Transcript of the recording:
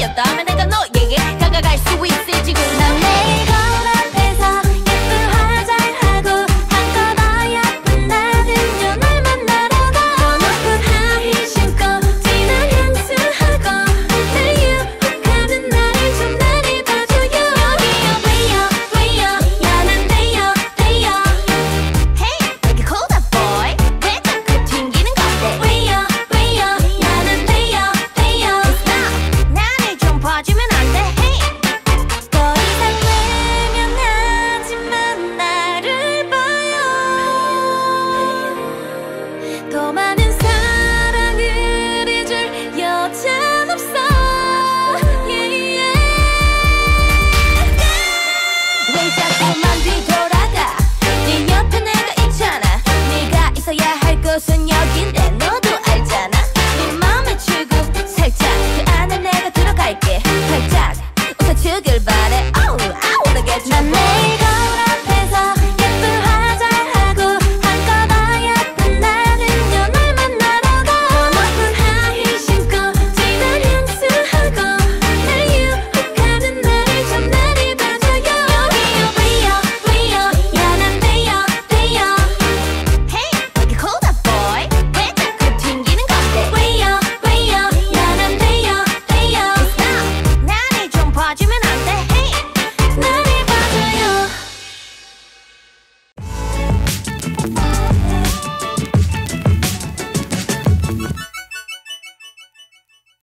yo estaba it. Oh, I wanna get your.